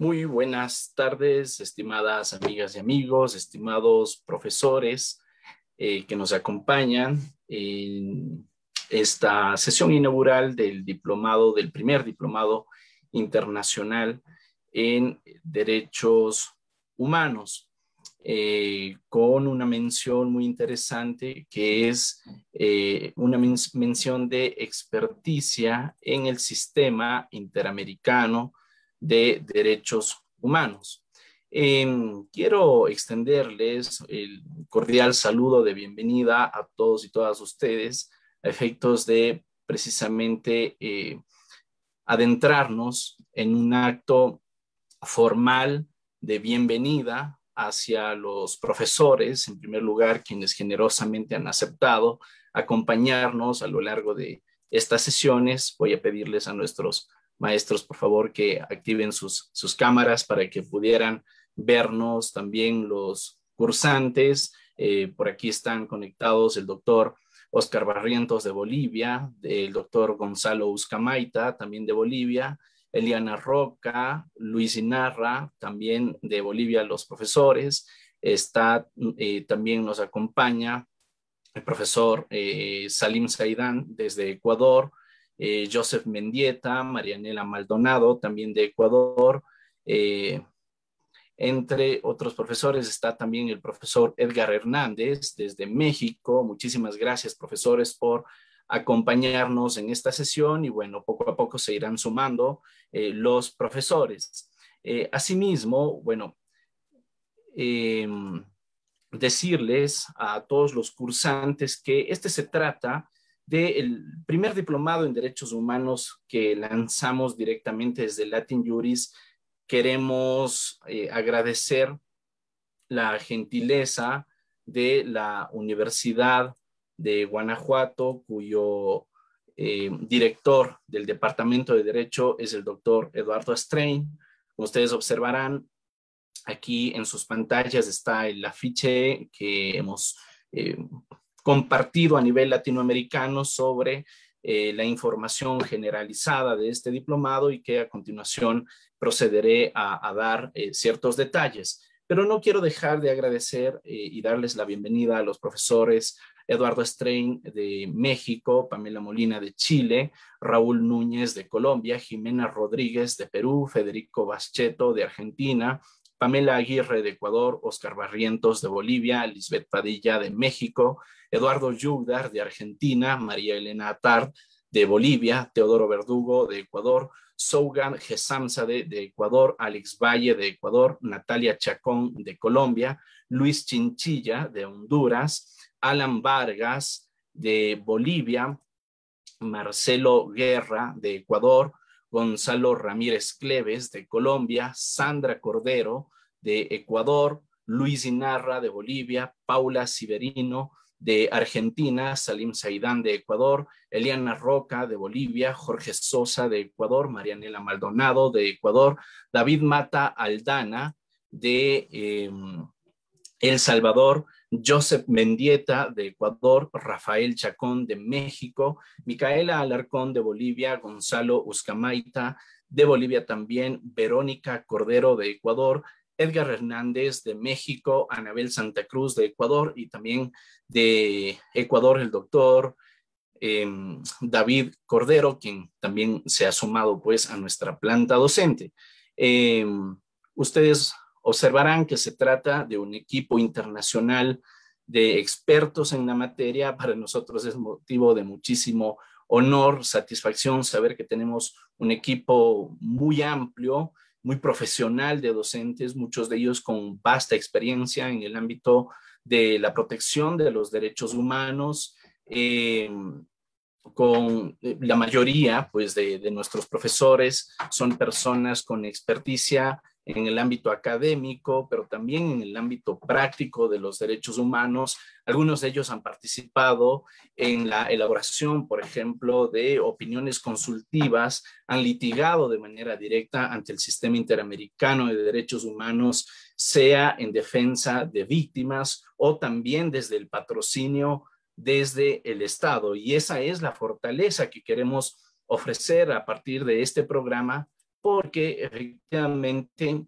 Muy buenas tardes, estimadas amigas y amigos, estimados profesores eh, que nos acompañan en esta sesión inaugural del diplomado, del primer diplomado internacional en derechos humanos, eh, con una mención muy interesante que es eh, una mención de experticia en el sistema interamericano de Derechos Humanos. Em, quiero extenderles el cordial saludo de bienvenida a todos y todas ustedes a efectos de precisamente eh, adentrarnos en un acto formal de bienvenida hacia los profesores, en primer lugar, quienes generosamente han aceptado acompañarnos a lo largo de estas sesiones. Voy a pedirles a nuestros maestros, por favor, que activen sus, sus cámaras para que pudieran vernos también los cursantes. Eh, por aquí están conectados el doctor Oscar Barrientos de Bolivia, el doctor Gonzalo Uscamaita, también de Bolivia, Eliana Roca, Luis Inarra, también de Bolivia, los profesores. Está, eh, también nos acompaña el profesor eh, Salim Saidán desde Ecuador, eh, Joseph Mendieta, Marianela Maldonado, también de Ecuador. Eh, entre otros profesores está también el profesor Edgar Hernández desde México. Muchísimas gracias, profesores, por acompañarnos en esta sesión y bueno, poco a poco se irán sumando eh, los profesores. asimismo, bueno, em, decirles a todos los cursantes que este se trata del primer diplomado en derechos humanos que lanzamos directamente desde Latin Juris, queremos eh, agradecer la gentileza de la Universidad de Guanajuato, cuyo eh, director del Departamento de Derecho es el doctor Eduardo Strain. Como ustedes observarán, aquí en sus pantallas está el afiche que hemos eh, compartido a nivel latinoamericano sobre eh, la información generalizada de este diplomado y que a continuación procederé a, dar eh, ciertos detalles. Pero no quiero dejar de agradecer eh, y darles la bienvenida a los profesores Eduardo Strain de México, Pamela Molina de Chile, Raúl Núñez de Colombia, Jimena Rodríguez de Perú, Federico Bascheto de Argentina, Pamela Aguirre de Ecuador, Oscar Barrientos de Bolivia, Lisbeth Padilla de México, Eduardo Yugdar de Argentina, María Elena Atard de Bolivia, Teodoro Verdugo de Ecuador, Sougan Gesamsa de, de, Ecuador, Alex Valle de Ecuador, Natalia Chacón de Colombia, Luis Chinchilla de Honduras, Alan Vargas de Bolivia, Marcelo Guerra de Ecuador, Gonzalo Ramírez Cleves de Colombia, Sandra Cordero de Ecuador, Luis Inarra de Bolivia, Paula Siberino de Argentina, Salim Saidán de Ecuador, Eliana Roca de Bolivia, Jorge Sosa de Ecuador, Marianela Maldonado de Ecuador, David Mata Aldana de em, El Salvador, Joseph Mendieta de Ecuador, Rafael Chacón de México, Micaela Alarcón de Bolivia, Gonzalo Uscamaita de Bolivia también, Verónica Cordero de Ecuador, Edgar Hernández de México, Anabel Santa Cruz de Ecuador y también de Ecuador el doctor em, David Cordero, quien también se ha sumado pues a nuestra planta docente. Em, ustedes Observarán que se trata de un equipo internacional de expertos en la materia. Para nosotros es motivo de muchísimo honor, satisfacción saber que tenemos un equipo muy amplio, muy profesional de docentes, muchos de ellos con vasta experiencia en el ámbito de la protección de los derechos humanos. Eh, con eh, la mayoría pues de, nuestros profesores son personas con experticia en el ámbito académico, pero también en el ámbito práctico de los derechos humanos. Algunos de ellos han participado en la elaboración, por ejemplo, de opiniones consultivas, han litigado de manera directa ante el sistema interamericano de derechos humanos, sea en defensa de víctimas o también desde el patrocinio desde el Estado. Y esa es la fortaleza que queremos ofrecer a partir de este programa porque efectivamente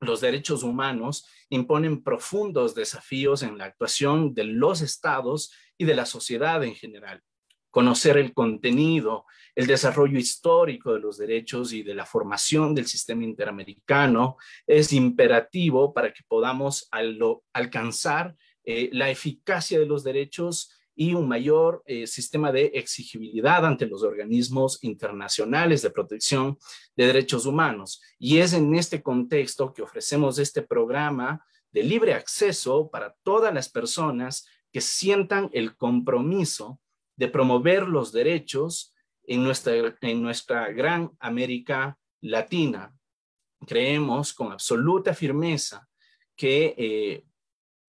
los derechos humanos imponen profundos desafíos en la actuación de los estados y de la sociedad en general. Conocer el contenido, el desarrollo histórico de los derechos y de la formación del sistema interamericano es imperativo para que podamos alcanzar eh, la eficacia de los derechos y un mayor eh, sistema de exigibilidad ante los organismos internacionales de protección de derechos humanos. Y es en este contexto que ofrecemos este programa de libre acceso para todas las personas que sientan el compromiso de promover los derechos en nuestra, en nuestra gran América Latina. Creemos con absoluta firmeza que eh,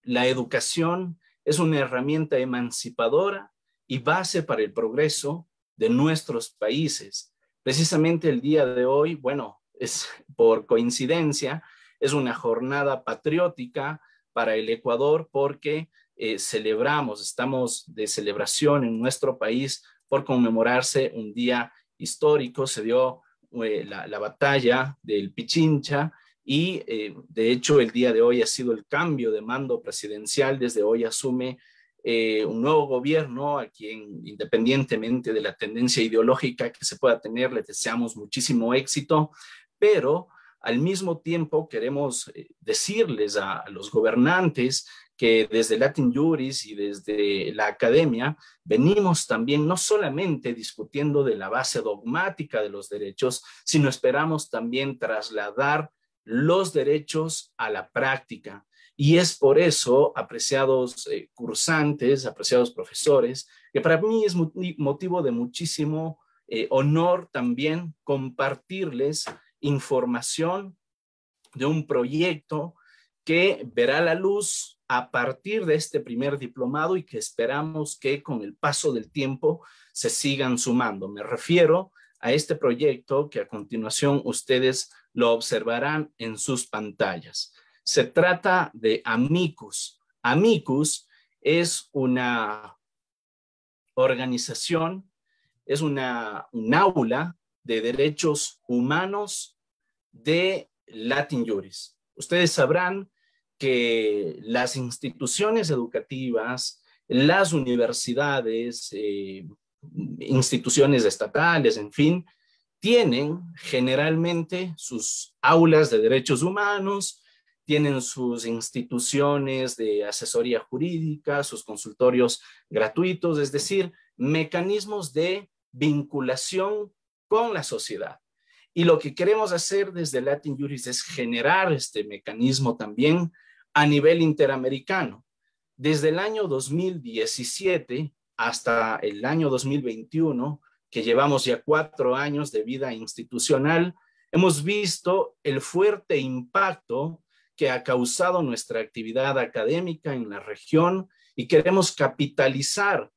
la educación es una herramienta emancipadora y base para el progreso de nuestros países. Precisamente el día de hoy, bueno, es por coincidencia, es una jornada patriótica para el Ecuador porque eh, celebramos, estamos de celebración en nuestro país por conmemorarse un día histórico. Se dio eh, la, la, batalla del Pichincha y eh, de hecho, el día de hoy ha sido el cambio de mando presidencial. Desde hoy asume eh, un nuevo gobierno a quien, independientemente de la tendencia ideológica que se pueda tener, le deseamos muchísimo éxito, pero al mismo tiempo queremos eh, decirles a, a los gobernantes que desde Latin Juris y desde la academia venimos también no solamente discutiendo de la base dogmática de los derechos, sino esperamos también trasladar los derechos a la práctica. Y es por eso, apreciados eh, cursantes, apreciados profesores, que para mí es motivo de muchísimo eh, honor también compartirles información de un proyecto que verá la luz a partir de este primer diplomado y que esperamos que con el paso del tiempo se sigan sumando. Me refiero a este proyecto que a continuación ustedes lo observarán en sus pantallas. Se trata de Amicus. Amicus es una organización, es una, un aula de derechos humanos de Latin Juris. Ustedes sabrán que las instituciones educativas, las universidades, eh, instituciones estatales, en fin, tienen generalmente sus aulas de derechos humanos, tienen sus instituciones de asesoría jurídica, sus consultorios gratuitos, es decir, mecanismos de vinculación con la sociedad. Y lo que queremos hacer desde Latin Juris es generar este mecanismo también a nivel interamericano. Desde el año 2017 hasta el año 2021, que llevamos ya cuatro años de vida institucional, hemos visto el fuerte impacto que ha causado nuestra actividad académica en la región y queremos capitalizar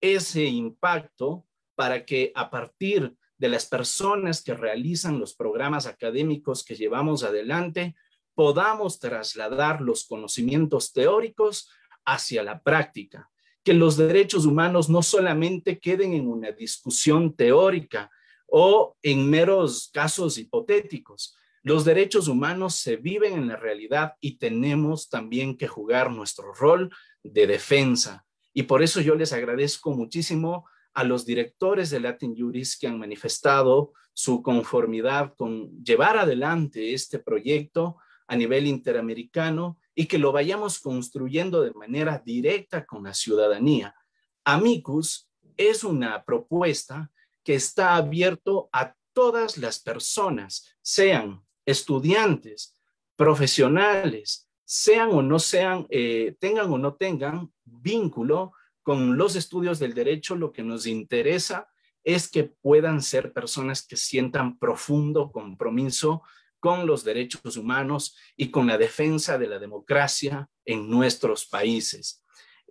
ese impacto para que a partir de las personas que realizan los programas académicos que llevamos adelante, podamos trasladar los conocimientos teóricos hacia la práctica que los derechos humanos no solamente queden en una discusión teórica o en meros casos hipotéticos. Los derechos humanos se viven en la realidad y tenemos también que jugar nuestro rol de defensa. Y por eso yo les agradezco muchísimo a los directores de Latin Juris que han manifestado su conformidad con llevar adelante este proyecto a nivel interamericano y que lo vayamos construyendo de manera directa con la ciudadanía. Amicus es una propuesta que está abierto a todas las personas, sean estudiantes, profesionales, sean o no sean, eh, tengan o no tengan vínculo con los estudios del derecho, lo que nos interesa es que puedan ser personas que sientan profundo compromiso con los derechos humanos y con la defensa de la democracia en nuestros países.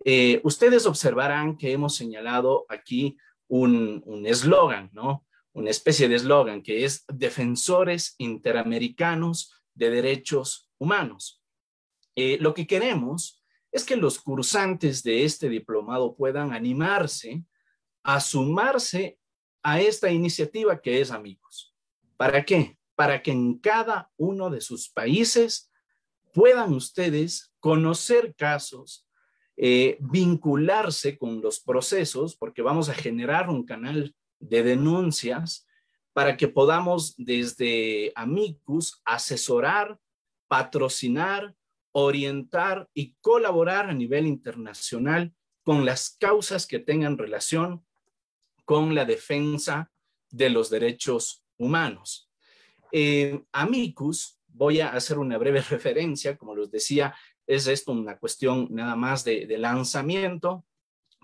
Eh, ustedes observarán que hemos señalado aquí un eslogan, ¿no? Una especie de eslogan que es Defensores Interamericanos de Derechos Humanos. Eh, lo que queremos es que los cursantes de este diplomado puedan animarse a sumarse a esta iniciativa que es Amigos. ¿Para qué? Para que en cada uno de sus países puedan ustedes conocer casos, eh, vincularse con los procesos, porque vamos a generar un canal de denuncias para que podamos desde Amicus asesorar, patrocinar, orientar y colaborar a nivel internacional con las causas que tengan relación con la defensa de los derechos humanos. Eh, Amicus, voy a hacer una breve referencia, como les decía, es esto una cuestión nada más de, de lanzamiento,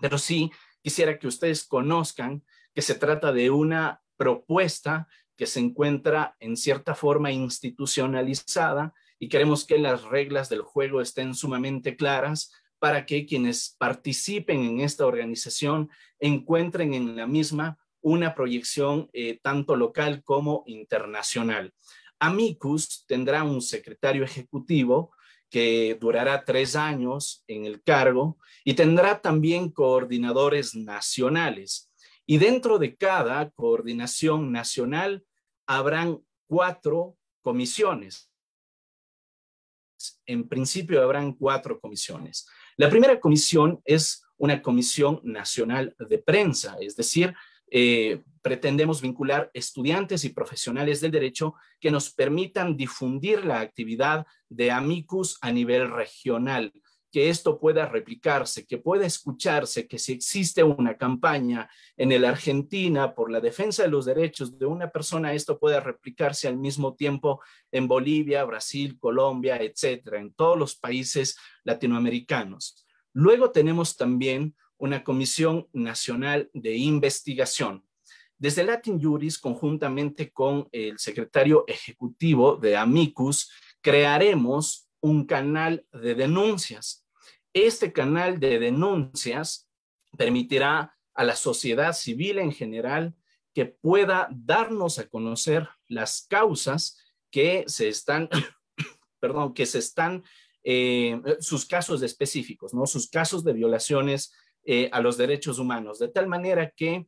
pero sí quisiera que ustedes conozcan que se trata de una propuesta que se encuentra en cierta forma institucionalizada y queremos que las reglas del juego estén sumamente claras para que quienes participen en esta organización encuentren en la misma una proyección eh, tanto local como internacional. Amicus tendrá un secretario ejecutivo que durará tres años en el cargo y tendrá también coordinadores nacionales. Y dentro de cada coordinación nacional habrán cuatro comisiones. En principio habrán cuatro comisiones. La primera comisión es una comisión nacional de prensa, es decir, eh, pretendemos vincular estudiantes y profesionales del derecho que nos permitan difundir la actividad de Amicus a nivel regional, que esto pueda replicarse, que pueda escucharse, que si existe una campaña en el Argentina por la defensa de los derechos de una persona, esto pueda replicarse al mismo tiempo en Bolivia, Brasil, Colombia, etcétera, en todos los países latinoamericanos. Luego tenemos también una comisión nacional de investigación. Desde Latin Juris, conjuntamente con el secretario ejecutivo de Amicus, crearemos un canal de denuncias. Este canal de denuncias permitirá a la sociedad civil en general que pueda darnos a conocer las causas que se están, perdón, que se están, eh, sus casos específicos, ¿no? Sus casos de violaciones eh, a los derechos humanos, de tal manera que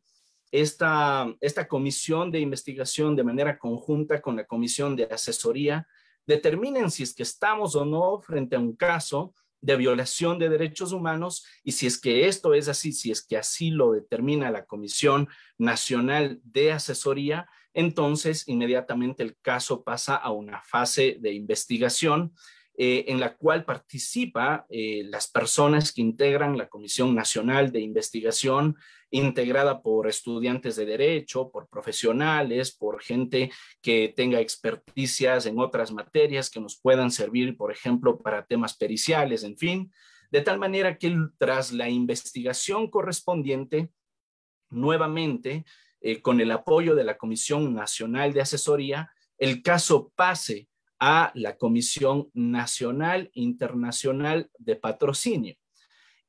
esta, esta comisión de investigación de manera conjunta con la comisión de asesoría determinen si es que estamos o no frente a un caso de violación de derechos humanos y si es que esto es así, si es que así lo determina la Comisión Nacional de Asesoría, entonces inmediatamente el caso pasa a una fase de investigación eh, en la cual participa eh, las personas que integran la Comisión Nacional de Investigación, integrada por estudiantes de derecho, por profesionales, por gente que tenga experticias en otras materias que nos puedan servir, por ejemplo, para temas periciales, en fin, de tal manera que tras la investigación correspondiente, nuevamente, eh, con el apoyo de la Comisión Nacional de Asesoría, el caso pase a la Comisión Nacional Internacional de Patrocinio.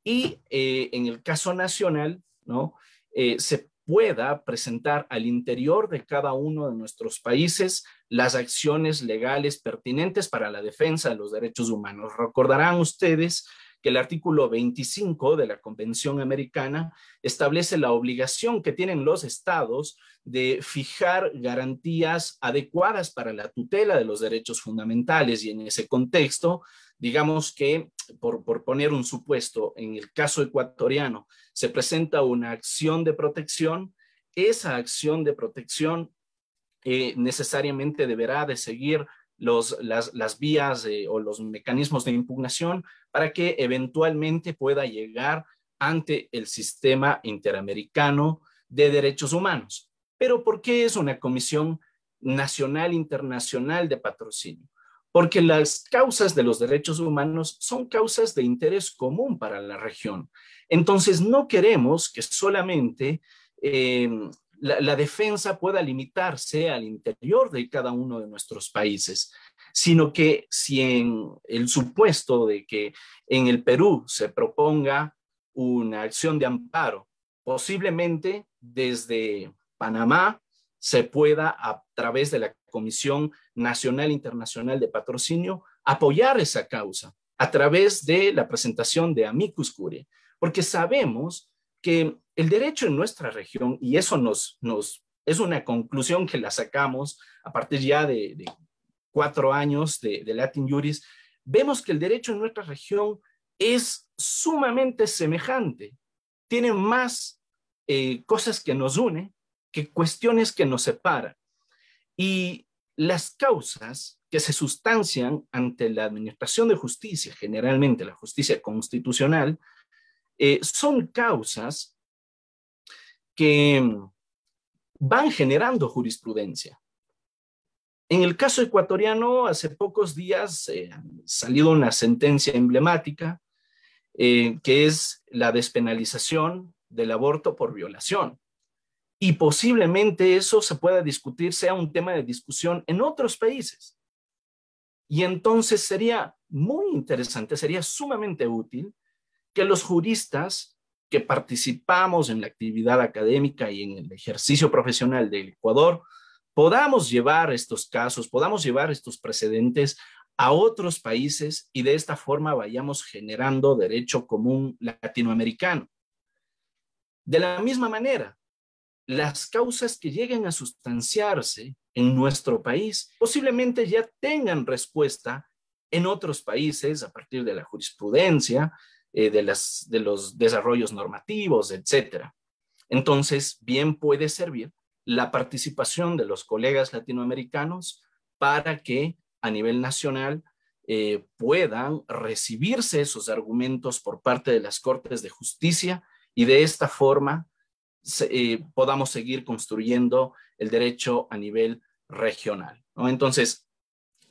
Y eh, en el caso nacional, ¿no? Eh, se pueda presentar al interior de cada uno de nuestros países las acciones legales pertinentes para la defensa de los derechos humanos. Recordarán ustedes que el artículo 25 de la Convención Americana establece la obligación que tienen los estados de fijar garantías adecuadas para la tutela de los derechos fundamentales. Y en ese contexto, digamos que, por, poner un supuesto, en el caso ecuatoriano se presenta una acción de protección, esa acción de protección eh, necesariamente deberá de seguir las, vías o los mecanismos de impugnación para que eventualmente pueda llegar ante el sistema interamericano de derechos humanos. Pero ¿por qué es una comisión nacional internacional de patrocinio? Porque las causas de los derechos humanos son causas de interés común para la región. Entonces, no queremos que solamente eh, la, defensa pueda limitarse al interior de cada uno de nuestros países, sino que si en el supuesto de que en el Perú se proponga una acción de amparo, posiblemente desde Panamá se pueda, a través de la Comisión Nacional Internacional de Patrocinio, apoyar esa causa a través de la presentación de Amicus Curiae, porque sabemos que el derecho en nuestra región, y eso nos, es una conclusión que la sacamos a partir ya de, cuatro años de, Latin Juris, vemos que el derecho en nuestra región es sumamente semejante, tiene más eh, cosas que nos une que cuestiones que nos separan. Y las causas que se sustancian ante la administración de justicia, generalmente la justicia constitucional, eh, son causas que van generando jurisprudencia. En el caso ecuatoriano, hace pocos días eh, ha salido una sentencia emblemática eh, que es la despenalización del aborto por violación. Y posiblemente eso se pueda discutir, sea un tema de discusión en otros países. Y entonces sería muy interesante, sería sumamente útil que los juristas que participamos en la actividad académica y en el ejercicio profesional del Ecuador, podamos llevar estos casos, podamos llevar estos precedentes a otros países y de esta forma vayamos generando derecho común latinoamericano. De la misma manera, las causas que lleguen a sustanciarse en nuestro país posiblemente ya tengan respuesta en otros países a partir de la jurisprudencia, eh, de, los desarrollos normativos, etcétera. Entonces, bien puede servir la participación de los colegas latinoamericanos para que a nivel nacional eh, puedan recibirse esos argumentos por parte de las Cortes de Justicia y de esta forma eh, podamos seguir construyendo el derecho a nivel regional. Entonces,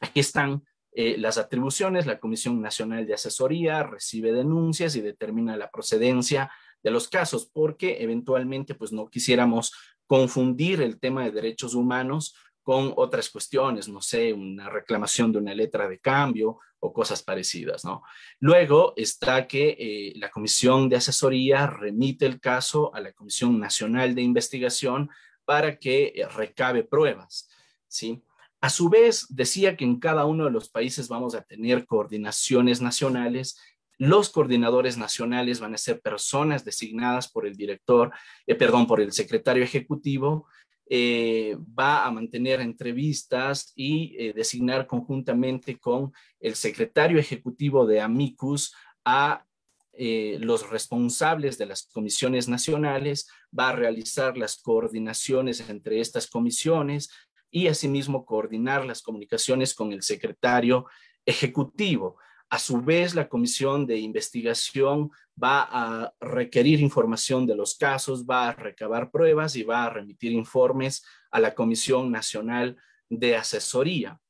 aquí están eh, las atribuciones, la Comisión Nacional de Asesoría recibe denuncias y determina la procedencia de los casos, porque eventualmente pues no quisiéramos confundir el tema de derechos humanos con otras cuestiones, no sé, una reclamación de una letra de cambio o cosas parecidas, ¿no? Luego está que eh, la Comisión de Asesoría remite el caso a la Comisión Nacional de Investigación para que eh, recabe pruebas, ¿sí? A su vez, decía que en cada uno de los países vamos a tener coordinaciones nacionales. Los coordinadores nacionales van a ser personas designadas por el director, eh, perdón, por el secretario ejecutivo. Eh, va a mantener entrevistas y eh, designar conjuntamente con el secretario ejecutivo de Amicus a los responsables de las comisiones nacionales, va a realizar las coordinaciones entre estas comisiones, y asimismo coordinar las comunicaciones con el secretario ejecutivo. A su vez, la comisión de investigación va a requerir información de los casos, va a recabar pruebas y va a remitir informes a la Comisión Nacional de Asesoría.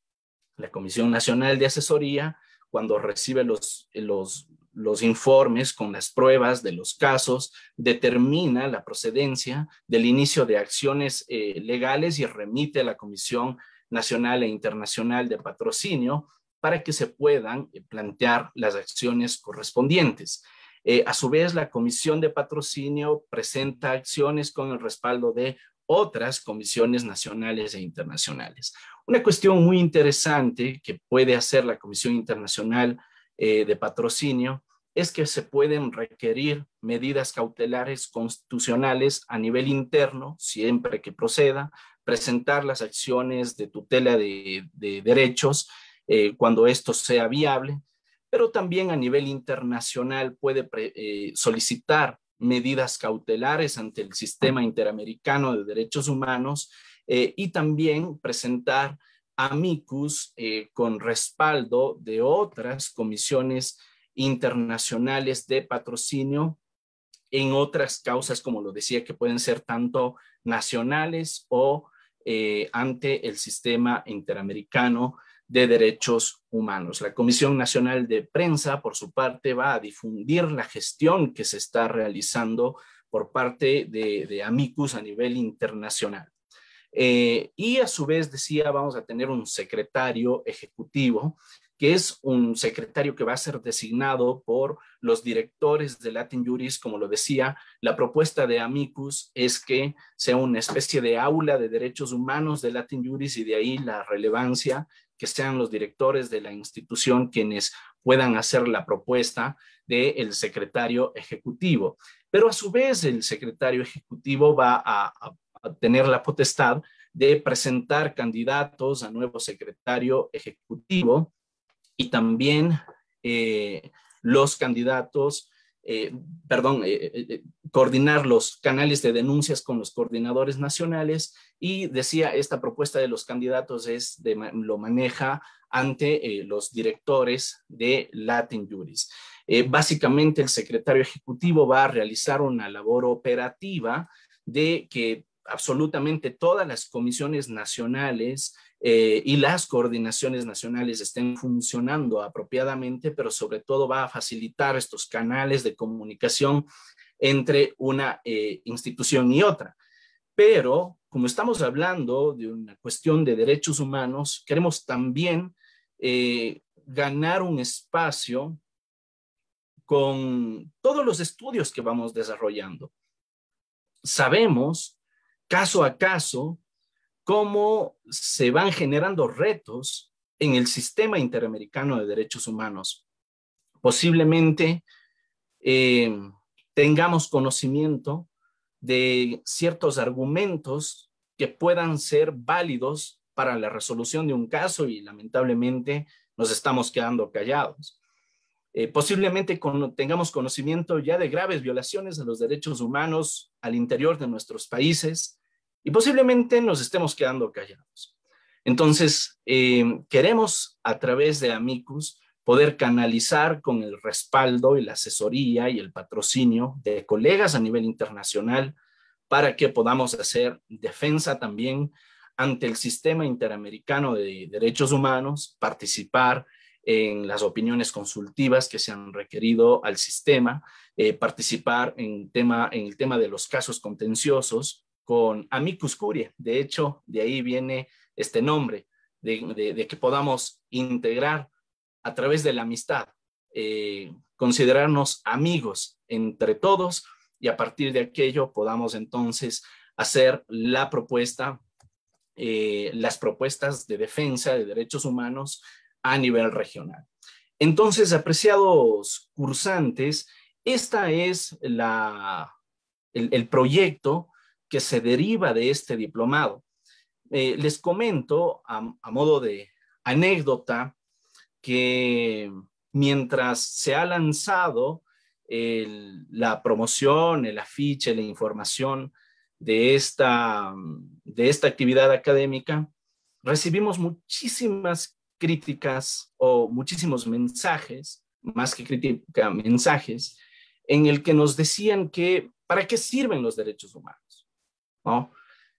La Comisión Nacional de Asesoría, cuando recibe los, los, los informes con las pruebas de los casos, determina la procedencia del inicio de acciones eh, legales y remite a la Comisión Nacional e Internacional de Patrocinio para que se puedan eh, plantear las acciones correspondientes. Eh, a su vez, la Comisión de Patrocinio presenta acciones con el respaldo de otras comisiones nacionales e internacionales. Una cuestión muy interesante que puede hacer la Comisión Internacional de Patrocinio es que se pueden requerir medidas cautelares constitucionales a nivel interno, siempre que proceda, presentar las acciones de tutela de, derechos eh, cuando esto sea viable, pero también a nivel internacional puede eh, solicitar medidas cautelares ante el sistema interamericano de derechos humanos eh, y también presentar amicus con respaldo de otras comisiones internacionales de patrocinio en otras causas, como lo decía, que pueden ser tanto nacionales o eh, ante el sistema interamericano de derechos humanos. La Comisión Nacional de Prensa, por su parte, va a difundir la gestión que se está realizando por parte de, Amicus a nivel internacional. Eh, y a su vez, decía, vamos a tener un secretario ejecutivo que es un secretario que va a ser designado por los directores de Latin Juris, como lo decía, la propuesta de Amicus es que sea una especie de aula de derechos humanos de Latin Juris y de ahí la relevancia que sean los directores de la institución quienes puedan hacer la propuesta del secretario ejecutivo. Pero a su vez el secretario ejecutivo va a, tener la potestad de presentar candidatos a nuevo secretario ejecutivo y también eh, los candidatos, eh, perdón, eh, coordinar los canales de denuncias con los coordinadores nacionales y decía, esta propuesta de los candidatos es lo maneja ante los directores de Latin Juris. básicamente, el secretario ejecutivo va a realizar una labor operativa de que absolutamente todas las comisiones nacionales eh, y las coordinaciones nacionales estén funcionando apropiadamente, pero sobre todo va a facilitar estos canales de comunicación entre una eh, institución y otra. Pero como estamos hablando de una cuestión de derechos humanos, queremos también eh, ganar un espacio con todos los estudios que vamos desarrollando. Sabemos caso a caso cómo se van generando retos en el sistema interamericano de derechos humanos. Posiblemente eh, tengamos conocimiento de ciertos argumentos que puedan ser válidos para la resolución de un caso y lamentablemente nos estamos quedando callados. Eh, posiblemente tengamos conocimiento ya de graves violaciones de los derechos humanos al interior de nuestros países y posiblemente nos estemos quedando callados. Entonces, eh, queremos a través de Amicus poder canalizar con el respaldo y la asesoría y el patrocinio de colegas a nivel internacional para que podamos hacer defensa también ante el sistema interamericano de derechos humanos, participar en las opiniones consultivas que se han requerido al sistema, eh, participar en, tema, en el tema de los casos contenciosos con amicus curiae. De hecho, de ahí viene este nombre, de, que podamos integrar a través de la amistad, eh, considerarnos amigos entre todos y a partir de aquello podamos entonces hacer la propuesta, eh, las propuestas de defensa de derechos humanos a nivel regional. Entonces, apreciados cursantes, esta es la, el, proyecto que se deriva de este diplomado. Eh, les comento a, modo de anécdota que mientras se ha lanzado la promoción, el afiche, la información de esta, de esta actividad académica, recibimos muchísimas críticas o muchísimos mensajes, más que crítica, mensajes, en el que nos decían que, ¿para qué sirven los derechos humanos? ¿No?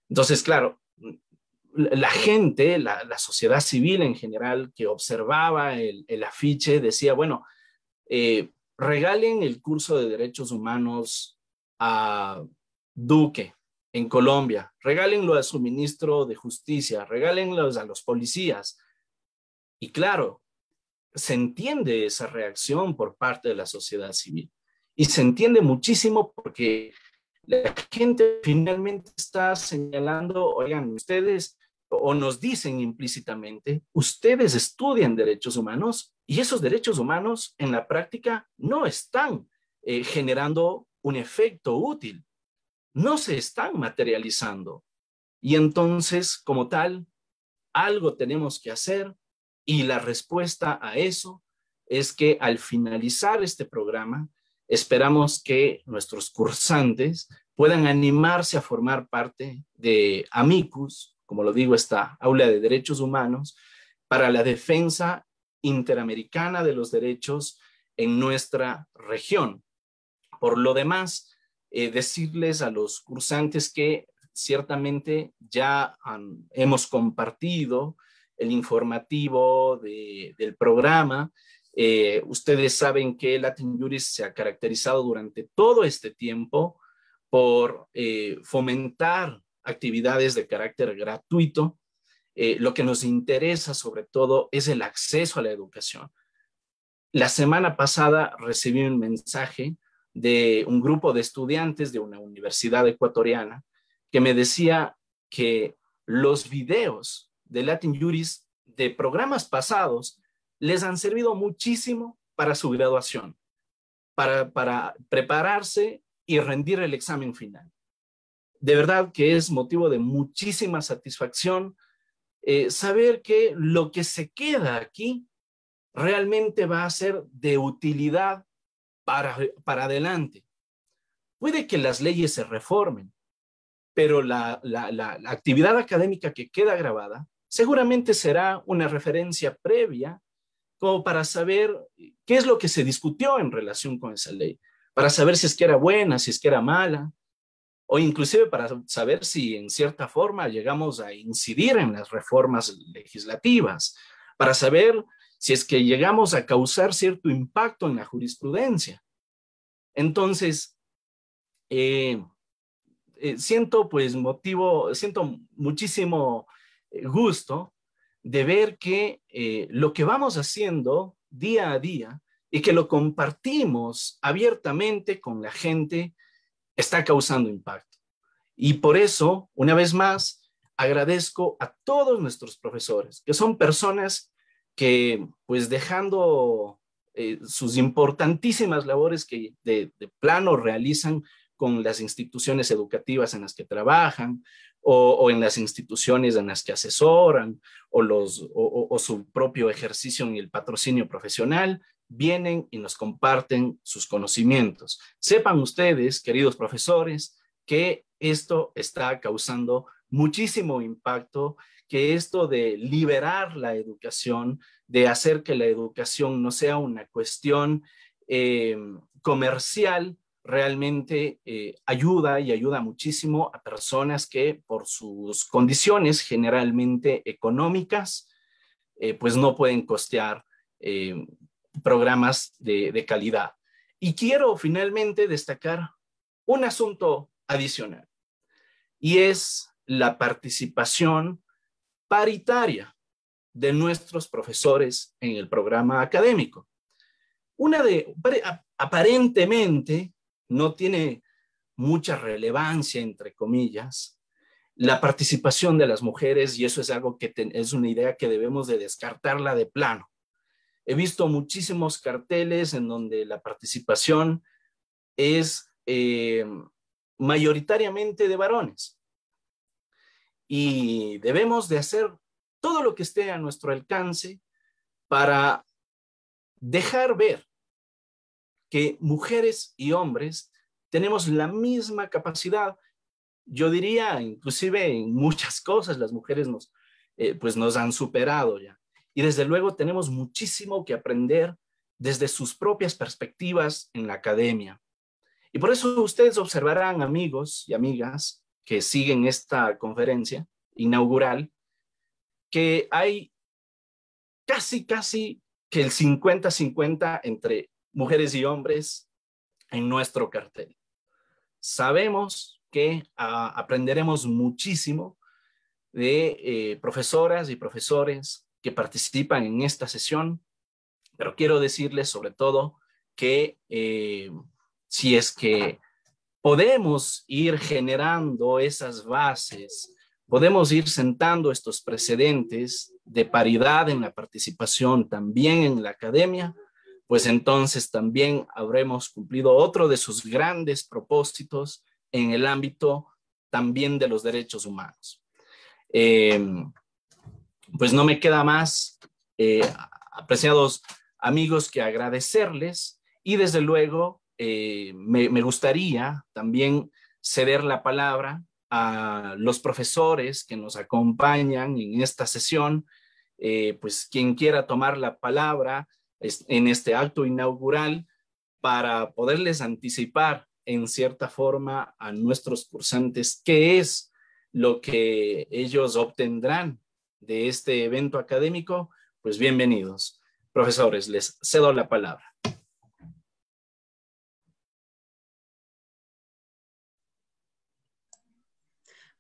Entonces, claro, la gente, la, sociedad civil en general que observaba el, afiche decía, bueno, eh, regalen el curso de derechos humanos a Duque en Colombia, regálenlo a su ministro de justicia, regálenlos a los policías, y claro, se entiende esa reacción por parte de la sociedad civil. Y se entiende muchísimo porque la gente finalmente está señalando, oigan, ustedes o nos dicen implícitamente, ustedes estudian derechos humanos y esos derechos humanos en la práctica no están eh, generando un efecto útil, no se están materializando. Y entonces, como tal, algo tenemos que hacer y la respuesta a eso es que al finalizar este programa, esperamos que nuestros cursantes puedan animarse a formar parte de Amicus, como lo digo, esta aula de derechos humanos, para la defensa interamericana de los derechos en nuestra región. Por lo demás, eh, decirles a los cursantes que ciertamente ya hemos compartido el informativo del programa. Eh, ustedes saben que Latin Juris se ha caracterizado durante todo este tiempo por eh, fomentar actividades de carácter gratuito. Eh, lo que nos interesa sobre todo es el acceso a la educación. La semana pasada recibí un mensaje de un grupo de estudiantes de una universidad ecuatoriana que me decía que los videos de Latin Juris de programas pasados les han servido muchísimo para su graduación, para, para prepararse y rendir el examen final. de verdad que es motivo de muchísima satisfacción eh, saber que lo que se queda aquí realmente va a ser de utilidad para, para adelante. Puede que las leyes se reformen, pero la, la actividad académica que queda grabada seguramente será una referencia previa como para saber qué es lo que se discutió en relación con esa ley, para saber si es que era buena, si es que era mala, o inclusive para saber si en cierta forma llegamos a incidir en las reformas legislativas, para saber si es que llegamos a causar cierto impacto en la jurisprudencia. Entonces, eh, eh, siento pues motivo, siento muchísimo eh, gusto de ver que lo que vamos haciendo día a día y que lo compartimos abiertamente con la gente está causando impacto. Y por eso, una vez más, agradezco a todos nuestros profesores, que son personas que, pues dejando eh, sus importantísimas labores que de, plano realizan con las instituciones educativas en las que trabajan o, en las instituciones en las que asesoran o, los, o su propio ejercicio en el patrocinio profesional, vienen y nos comparten sus conocimientos. Sepan ustedes, queridos profesores, que esto está causando muchísimo impacto, que esto de liberar la educación, de hacer que la educación no sea una cuestión eh, comercial, realmente eh, ayuda y ayuda muchísimo a personas que por sus condiciones generalmente económicas, eh, pues no pueden costear programas de, calidad. Y quiero finalmente destacar un asunto adicional y es la participación paritaria de nuestros profesores en el programa académico. Una de, aparentemente, no tiene mucha relevancia, entre comillas, la participación de las mujeres y eso es algo que es una idea que debemos de descartarla de plano. He visto muchísimos carteles en donde la participación es eh, mayoritariamente de varones. Y debemos de hacer todo lo que esté a nuestro alcance para dejar ver que mujeres y hombres tenemos la misma capacidad. Yo diría, inclusive en muchas cosas, las mujeres nos, eh, pues nos han superado ya. Y desde luego tenemos muchísimo que aprender desde sus propias perspectivas en la academia. Y por eso ustedes observarán, amigos y amigas que siguen esta conferencia inaugural, que hay casi, casi que el 50-50 entre mujeres y hombres en nuestro cartel. Sabemos que ah, aprenderemos muchísimo de eh, profesoras y profesores que participan en esta sesión, pero quiero decirles sobre todo que eh, si es que podemos ir generando esas bases, podemos ir sentando estos precedentes de paridad en la participación también en la academia, pues entonces también habremos cumplido otro de sus grandes propósitos en el ámbito también de los derechos humanos. Eh, pues no me queda más, eh, apreciados amigos, que agradecerles y desde luego eh, me, gustaría también ceder la palabra a los profesores que nos acompañan en esta sesión, eh, pues quien quiera tomar la palabra en este acto inaugural para poderles anticipar en cierta forma a nuestros cursantes qué es lo que ellos obtendrán de este evento académico, pues bienvenidos. Profesores, les cedo la palabra.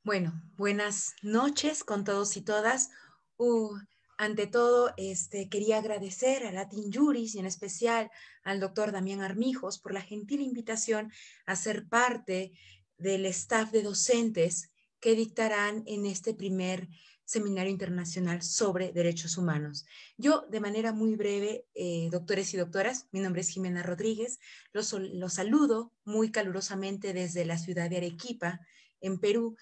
Bueno, buenas noches con todos y todas. Uh, ante todo, este, quería agradecer a Latin Juris y en especial al doctor Damián Armijos por la gentil invitación a ser parte del staff de docentes que dictarán en este primer Seminario Internacional sobre Derechos Humanos. Yo, de manera muy breve, eh, doctores y doctoras, mi nombre es Jimena Rodríguez, los, los saludo muy calurosamente desde la ciudad de Arequipa, en Perú,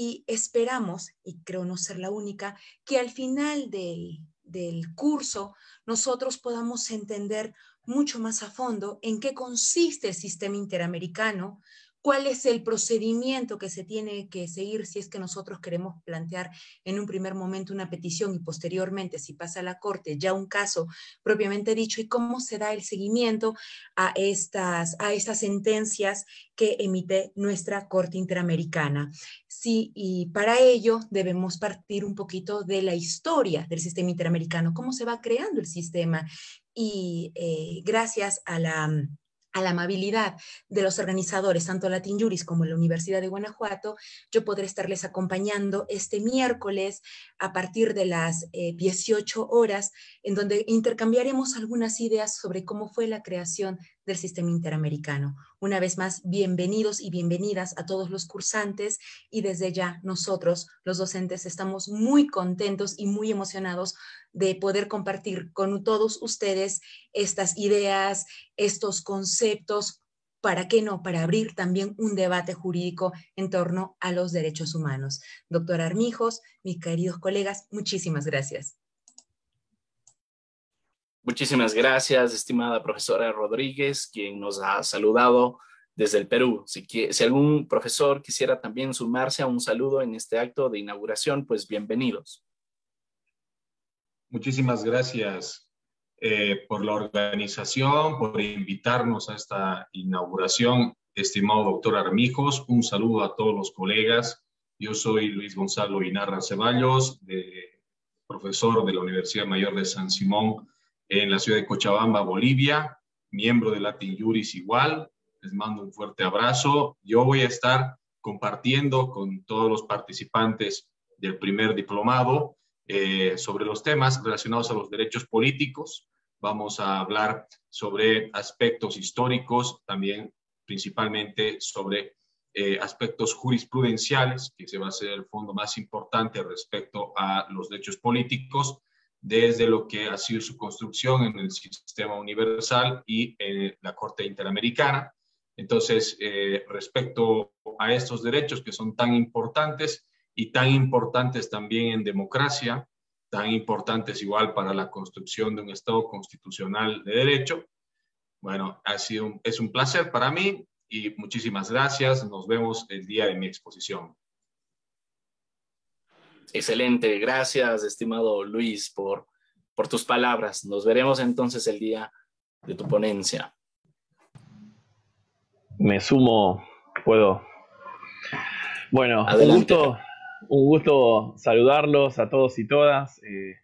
y esperamos, y creo no ser la única, que al final del, del curso nosotros podamos entender mucho más a fondo en qué consiste el sistema interamericano, cuál es el procedimiento que se tiene que seguir si es que nosotros queremos plantear en un primer momento una petición y posteriormente, si pasa a la Corte, ya un caso propiamente dicho, y cómo se da el seguimiento a estas, a estas sentencias que emite nuestra Corte Interamericana. Sí, y para ello debemos partir un poquito de la historia del sistema interamericano, cómo se va creando el sistema. Y eh, gracias a la a la amabilidad de los organizadores, tanto Latin Juris como la Universidad de Guanajuato, yo podré estarles acompañando este miércoles a partir de las 18 eh, horas, en donde intercambiaremos algunas ideas sobre cómo fue la creación del sistema interamericano. Una vez más, bienvenidos y bienvenidas a todos los cursantes y desde ya nosotros, los docentes, estamos muy contentos y muy emocionados de poder compartir con todos ustedes estas ideas, estos conceptos, ¿para qué no? Para abrir también un debate jurídico en torno a los derechos humanos. Doctor Armijos, mis queridos colegas, muchísimas gracias. Muchísimas gracias, estimada profesora Rodríguez, quien nos ha saludado desde el Perú. Si, algún profesor quisiera también sumarse a un saludo en este acto de inauguración, pues bienvenidos. Muchísimas gracias eh, por la organización, por invitarnos a esta inauguración. Estimado doctor Armijos, un saludo a todos los colegas. Yo soy Luis Gonzalo Inarra Ceballos, profesor de la Universidad Mayor de San Simón en la ciudad de Cochabamba, Bolivia, miembro de Latin Juris igual. Les mando un fuerte abrazo. Yo voy a estar compartiendo con todos los participantes del primer diplomado eh, sobre los temas relacionados a los derechos políticos. Vamos a hablar sobre aspectos históricos, también principalmente sobre eh, aspectos jurisprudenciales, que se va a ser el fondo más importante respecto a los derechos políticos, desde lo que ha sido su construcción en el sistema universal y en la Corte Interamericana. Entonces, eh, respecto a estos derechos que son tan importantes y tan importantes también en democracia, tan importantes igual para la construcción de un Estado constitucional de derecho, bueno, ha sido es un placer para mí y muchísimas gracias. Nos vemos el día de mi exposición. Excelente, gracias, estimado Luis, por, por tus palabras. Nos veremos entonces el día de tu ponencia. Me sumo, puedo. Bueno, un gusto, un gusto saludarlos a todos y todas. Eh,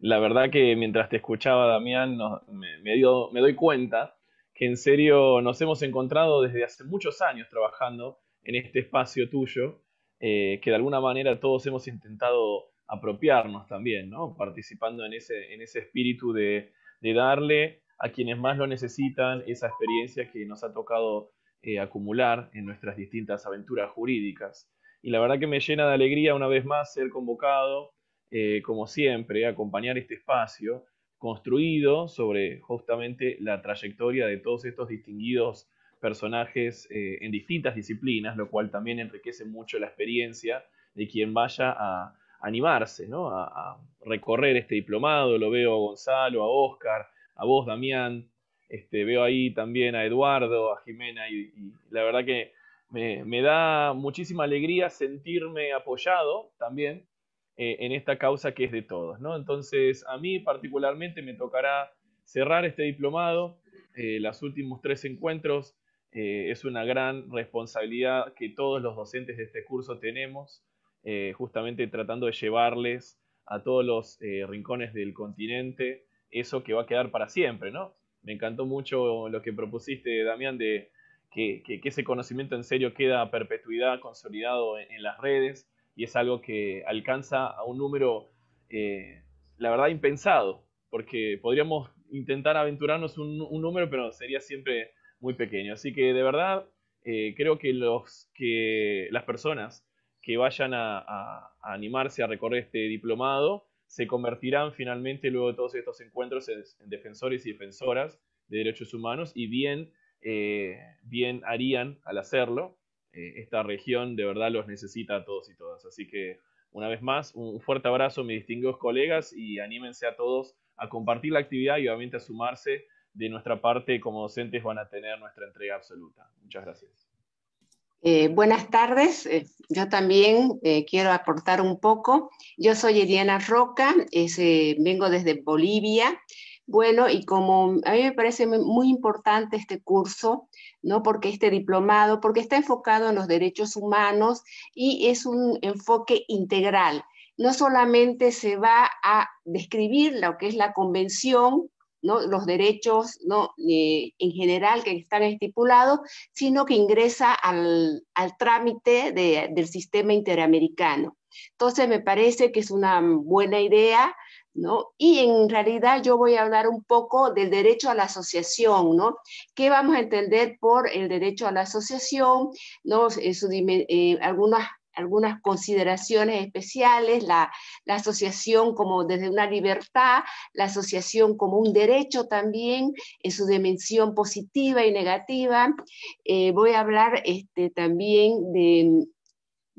la verdad que mientras te escuchaba, Damián, me, me doy cuenta que en serio nos hemos encontrado desde hace muchos años trabajando en este espacio tuyo eh, que de alguna manera todos hemos intentado apropiarnos también, ¿no? Participando en ese, espíritu de, darle a quienes más lo necesitan esa experiencia que nos ha tocado eh, acumular en nuestras distintas aventuras jurídicas. Y la verdad que me llena de alegría una vez más ser convocado, eh, como siempre, a acompañar este espacio construido sobre justamente la trayectoria de todos estos distinguidos personajes eh, en distintas disciplinas, lo cual también enriquece mucho la experiencia de quien vaya a animarse, ¿no? a, recorrer este diplomado. Lo veo a Gonzalo, a Oscar, a vos, Damián, este, veo ahí también a Eduardo, a Jimena, y, la verdad que me, da muchísima alegría sentirme apoyado también eh, en esta causa que es de todos. ¿no? Entonces, a mí particularmente me tocará cerrar este diplomado. Eh, los últimos tres encuentros eh, es una gran responsabilidad que todos los docentes de este curso tenemos, eh, justamente tratando de llevarles a todos los eh, rincones del continente eso que va a quedar para siempre, ¿no? Me encantó mucho lo que propusiste, Damián, de que, ese conocimiento en serio queda a perpetuidad consolidado en, las redes y es algo que alcanza a un número, la verdad, impensado, porque podríamos intentar aventurarnos un número, pero sería siempre muy pequeño. Así que de verdad eh, creo que, los, que las personas que vayan a, animarse a recorrer este diplomado se convertirán finalmente luego de todos estos encuentros en, defensores y defensoras de derechos humanos y bien, eh, bien harían al hacerlo. Eh, esta región de verdad los necesita a todos y todas. Así que una vez más, un fuerte abrazo, mis distinguidos colegas, y anímense a todos a compartir la actividad y obviamente a sumarse. De nuestra parte, como docentes, van a tener nuestra entrega absoluta. Muchas gracias. Eh, buenas tardes, eh, yo también eh, quiero aportar un poco. Yo soy Eliana Roca, vengo desde Bolivia. Bueno, y como a mí me parece muy importante este curso, ¿no? Porque este diplomado, porque está enfocado en los derechos humanos y es un enfoque integral. No solamente se va a describir lo que es la convención los derechos ¿no? Eh, en general que están estipulados, sino que ingresa al, trámite del sistema interamericano. Entonces me parece que es una buena idea, ¿no? Y en realidad yo voy a hablar un poco del derecho a la asociación, ¿no? ¿Qué vamos a entender por el derecho a la asociación? ¿no? Eh, algunas algunas consideraciones especiales, la, asociación como desde una libertad, la asociación como un derecho también en su dimensión positiva y negativa. Eh, voy a hablar este, también de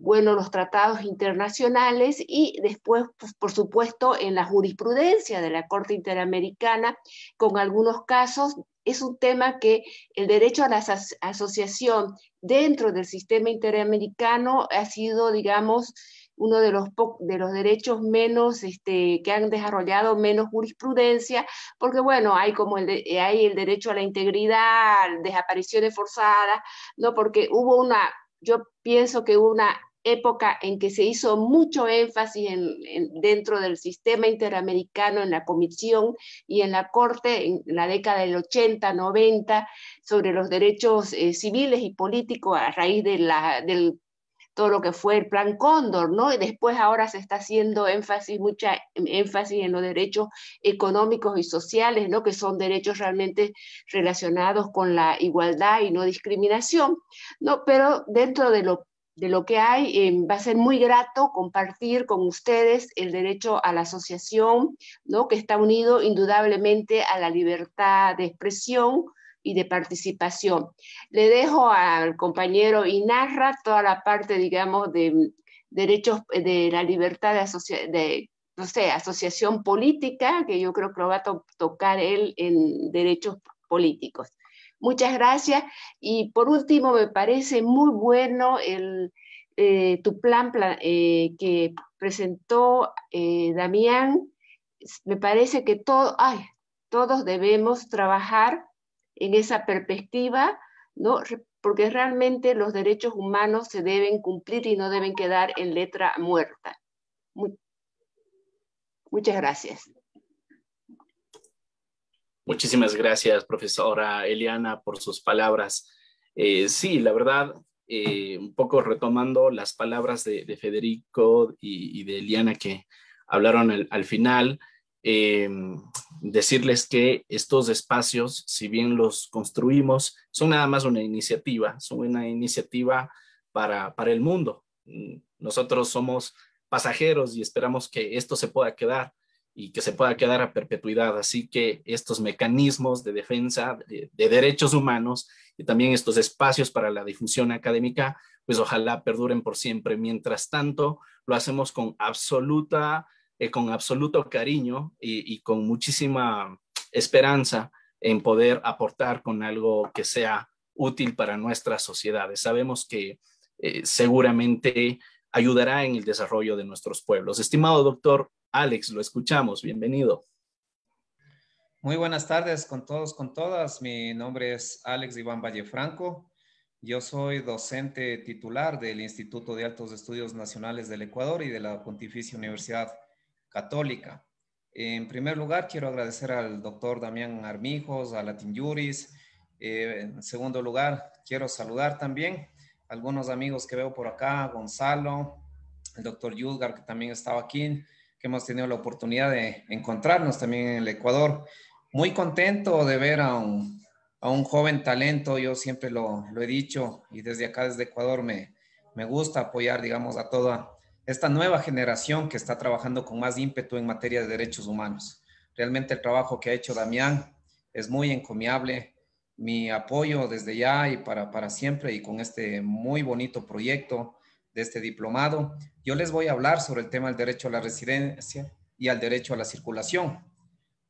bueno, los tratados internacionales y después, pues, por supuesto, en la jurisprudencia de la Corte Interamericana, con algunos casos es un tema que el derecho a la asociación dentro del sistema interamericano ha sido, digamos, uno de los, de los derechos menos, este, que han desarrollado menos jurisprudencia, porque bueno, hay como el, hay el derecho a la integridad, desapariciones forzadas, ¿no? Porque hubo una, yo pienso que hubo una época en que se hizo mucho énfasis en, dentro del sistema interamericano, en la comisión y en la corte, en la década del 80, 90, sobre los derechos eh, civiles y políticos a raíz de la, del todo lo que fue el plan Cóndor, ¿no? Y después ahora se está haciendo énfasis, mucha énfasis en los derechos económicos y sociales, ¿no? Que son derechos realmente relacionados con la igualdad y no discriminación, ¿no? Pero dentro de lo de lo que hay. Eh, va a ser muy grato compartir con ustedes el derecho a la asociación, ¿no? que está unido indudablemente a la libertad de expresión y de participación. Le dejo al compañero Inarra toda la parte, digamos, de derechos de la libertad de, de no sé, asociación política, que yo creo que lo va a tocar él en derechos políticos. Muchas gracias. Y por último, me parece muy bueno el, eh, tu plan, eh, que presentó eh, Damián. Me parece que todo, todos debemos trabajar en esa perspectiva, ¿no? porque realmente los derechos humanos se deben cumplir y no deben quedar en letra muerta. muchas gracias. Muchísimas gracias, profesora Eliana, por sus palabras. Eh, sí, la verdad, eh, un poco retomando las palabras de, Federico y, de Eliana que hablaron al final, eh, decirles que estos espacios, si bien los construimos, son nada más una iniciativa, son una iniciativa para, para el mundo. Nosotros somos pasajeros y esperamos que esto se pueda quedar y que se pueda quedar a perpetuidad. Así que estos mecanismos de defensa de, derechos humanos y también estos espacios para la difusión académica, pues ojalá perduren por siempre. Mientras tanto, lo hacemos con absoluta, eh, con absoluto cariño y, con muchísima esperanza en poder aportar con algo que sea útil para nuestras sociedades. Sabemos que eh, seguramente ayudará en el desarrollo de nuestros pueblos. Estimado doctor Alex, lo escuchamos, bienvenido. Muy buenas tardes con todos, con todas. Mi nombre es Alex Iván Vallefranco. Yo soy docente titular del Instituto de Altos Estudios Nacionales del Ecuador y de la Pontificia Universidad Católica. En primer lugar, quiero agradecer al doctor Damián Armijos, a Latin Juris. Eh, en segundo lugar, quiero saludar también a algunos amigos que veo por acá, Gonzalo, el doctor Yulgar, que también estaba aquí, que hemos tenido la oportunidad de encontrarnos también en el Ecuador. Muy contento de ver a un, a un joven talento, yo siempre lo, lo, he dicho y desde acá, desde Ecuador, me, me gusta apoyar, digamos, a toda esta nueva generación que está trabajando con más ímpetu en materia de derechos humanos. Realmente el trabajo que ha hecho Damián es muy encomiable. Mi apoyo desde ya y para, para siempre y con este muy bonito proyecto de este diplomado. Yo les voy a hablar sobre el tema del derecho a la residencia y al derecho a la circulación.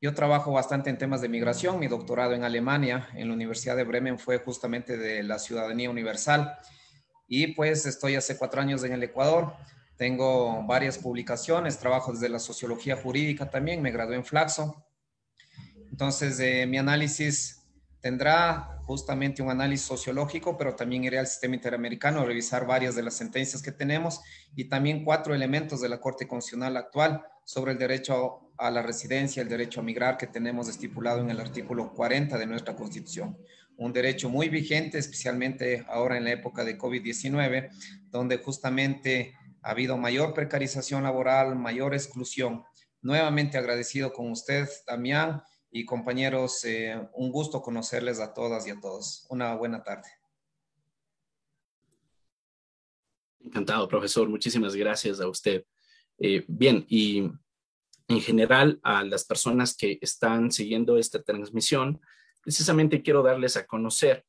Yo trabajo bastante en temas de migración. Mi doctorado en Alemania, en la Universidad de Bremen, fue justamente de la ciudadanía universal. Y pues estoy hace cuatro años en el Ecuador. Tengo varias publicaciones, trabajo desde la sociología jurídica también, me gradué en Flaxo. Entonces, eh, mi análisis tendrá justamente un análisis sociológico, pero también iré al sistema interamericano a revisar varias de las sentencias que tenemos y también cuatro elementos de la Corte Constitucional actual sobre el derecho a la residencia, el derecho a migrar que tenemos estipulado en el artículo 40 de nuestra Constitución un derecho muy vigente, especialmente ahora en la época de COVID-19, donde justamente ha habido mayor precarización laboral, mayor exclusión. Nuevamente agradecido con usted, Damián, y compañeros, eh, un gusto conocerles a todas y a todos. Una buena tarde. Encantado, profesor. Muchísimas gracias a usted. Eh, bien, y en general a las personas que están siguiendo esta transmisión, precisamente quiero darles a conocer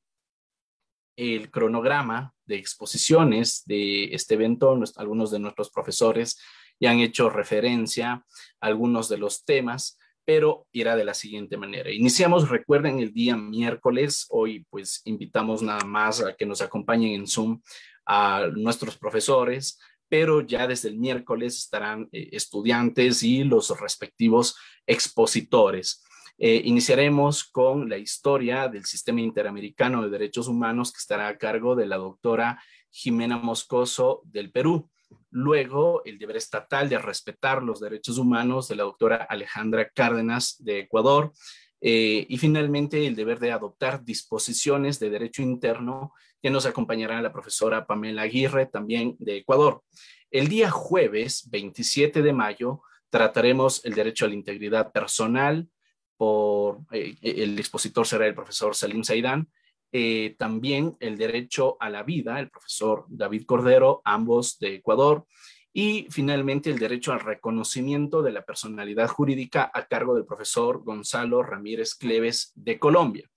el cronograma de exposiciones de este evento. Algunos de nuestros profesores ya han hecho referencia a algunos de los temas, pero irá de la siguiente manera. Iniciamos, recuerden, el día miércoles. Hoy pues invitamos nada más a que nos acompañen en Zoom a nuestros profesores, pero ya desde el miércoles estarán eh, estudiantes y los respectivos expositores. Eh, iniciaremos con la historia del Sistema Interamericano de Derechos Humanos que estará a cargo de la doctora Jimena Moscoso del Perú. Luego, el deber estatal de respetar los derechos humanos de la doctora Alejandra Cárdenas de Ecuador. Eh, y finalmente, el deber de adoptar disposiciones de derecho interno que nos acompañará la profesora Pamela Aguirre, también de Ecuador. El día jueves 27 de mayo trataremos el derecho a la integridad personal, por eh, el expositor será el profesor Salim Saidán, eh, también el derecho a la vida, el profesor David Cordero, ambos de Ecuador, y finalmente el derecho al reconocimiento de la personalidad jurídica a cargo del profesor Gonzalo Ramírez Cleves de Colombia.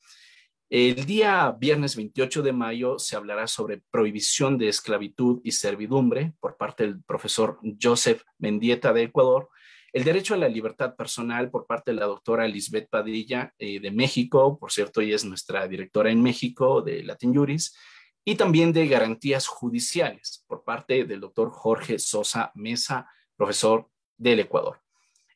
El día viernes 28 de mayo se hablará sobre prohibición de esclavitud y servidumbre por parte del profesor Joseph Mendieta de Ecuador el derecho a la libertad personal por parte de la doctora Lisbeth Padilla eh, de México, por cierto, ella es nuestra directora en México de Latin Juris, y también de garantías judiciales por parte del doctor Jorge Sosa Mesa, profesor del Ecuador.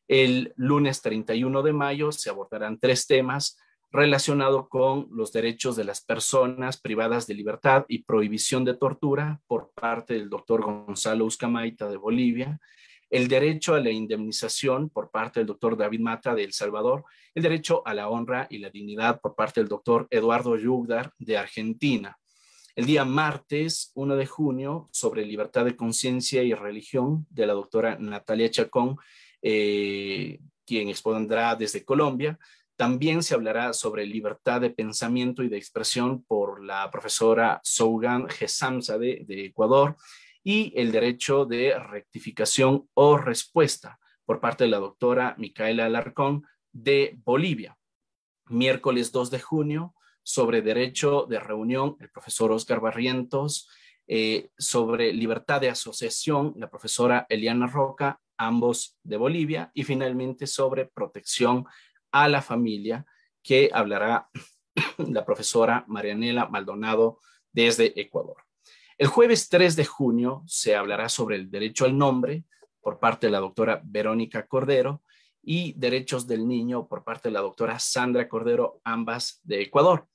El lunes 31 de mayo se abordarán tres temas relacionados con los derechos de las personas privadas de libertad y prohibición de tortura por parte del doctor Gonzalo Uscamaita de Bolivia, el derecho a la indemnización por parte del doctor David Mata de El Salvador, el derecho a la honra y la dignidad por parte del doctor Eduardo Yugdar de Argentina. El día martes 1 de junio, sobre libertad de conciencia y religión, de la doctora Natalia Chacón, eh, quien expondrá desde Colombia. También se hablará sobre libertad de pensamiento y de expresión por la profesora Sougan Gesamsa de Ecuador y el derecho de rectificación o respuesta por parte de la doctora Micaela Alarcón de Bolivia. Miércoles 2 de junio, sobre derecho de reunión, el profesor Oscar Barrientos, eh, sobre libertad de asociación, la profesora Eliana Roca, ambos de Bolivia, y finalmente sobre protección a la familia, que hablará la profesora Marianela Maldonado desde Ecuador. El jueves 3 de junio se hablará sobre el derecho al nombre por parte de la doctora Verónica Cordero y derechos del niño por parte de la doctora Sandra Cordero, ambas de Ecuador.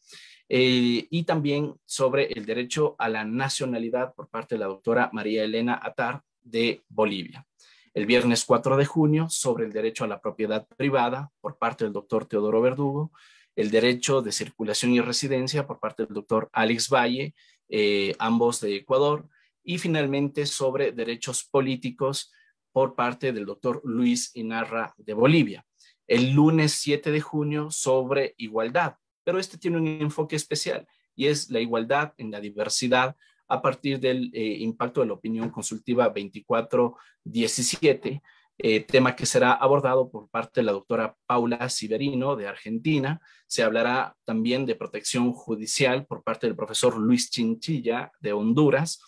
Eh, y también sobre el derecho a la nacionalidad por parte de la doctora María Elena Atar de Bolivia. El viernes 4 de junio sobre el derecho a la propiedad privada por parte del doctor Teodoro Verdugo, el derecho de circulación y residencia por parte del doctor Alex Valle eh, ambos de Ecuador, y finalmente sobre derechos políticos por parte del doctor Luis Inarra de Bolivia. El lunes 7 de junio sobre igualdad, pero este tiene un enfoque especial y es la igualdad en la diversidad a partir del eh, impacto de la opinión consultiva 2417, eh, tema que será abordado por parte de la doctora Paula Siberino de Argentina. Se hablará también de protección judicial por parte del profesor Luis Chinchilla de Honduras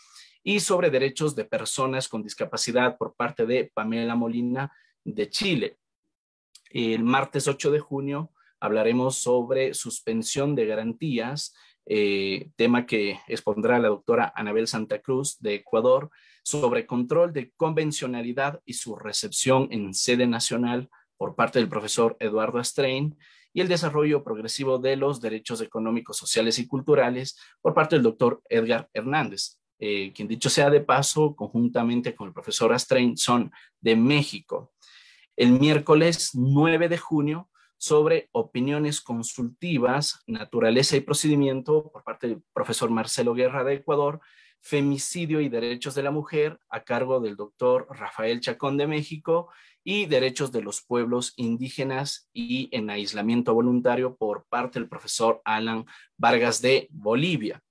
y sobre derechos de personas con discapacidad por parte de Pamela Molina de Chile. El martes 8 de junio hablaremos sobre suspensión de garantías, eh, tema que expondrá la doctora Anabel Santa Cruz de Ecuador, sobre control de convencionalidad y su recepción en sede nacional por parte del profesor Eduardo Strain y el desarrollo progresivo de los derechos económicos, sociales y culturales por parte del doctor Edgar Hernández, eh, quien dicho sea de paso, conjuntamente con el profesor Astrain, son de México. El miércoles 9 de junio sobre opiniones consultivas, naturaleza y procedimiento por parte del profesor Marcelo Guerra de Ecuador, femicidio y derechos de la mujer a cargo del doctor Rafael Chacón de México y derechos de los pueblos indígenas y en aislamiento voluntario por parte del profesor Alan Vargas de Bolivia.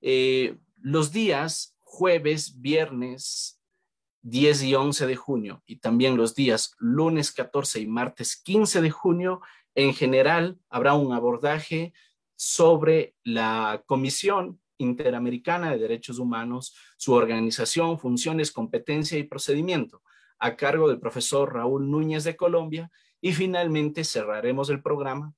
Eh, los días jueves, viernes, 10 y 11 de junio y también los días lunes 14 y martes 15 de junio, en general habrá un abordaje sobre la Comisión Interamericana de Derechos Humanos, su organización, funciones, competencia y procedimiento, a cargo del profesor Raúl Núñez de Colombia. Y finalmente cerraremos el programa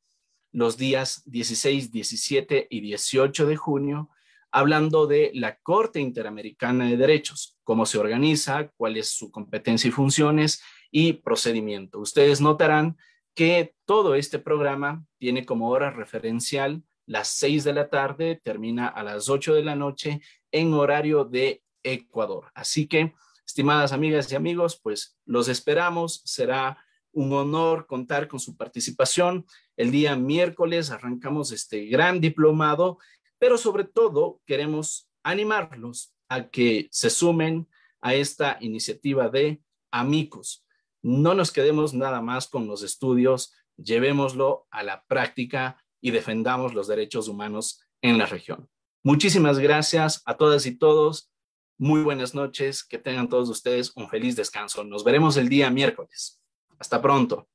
los días 16, 17 y 18 de junio hablando de la Corte Interamericana de Derechos, cómo se organiza, cuál es su competencia y funciones y procedimiento. Ustedes notarán que todo este programa tiene como hora referencial las 6 de la tarde, termina a las 8 de la noche en horario de Ecuador. Así que, estimadas amigas y amigos, pues los esperamos. Será un honor contar con su participación. El día miércoles arrancamos este gran diplomado pero sobre todo queremos animarlos a que se sumen a esta iniciativa de amigos. No nos quedemos nada más con los estudios, llevémoslo a la práctica y defendamos los derechos humanos en la región. Muchísimas gracias a todas y todos. Muy buenas noches. Que tengan todos ustedes un feliz descanso. Nos veremos el día miércoles. Hasta pronto.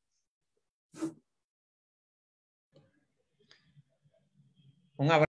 Un abrazo.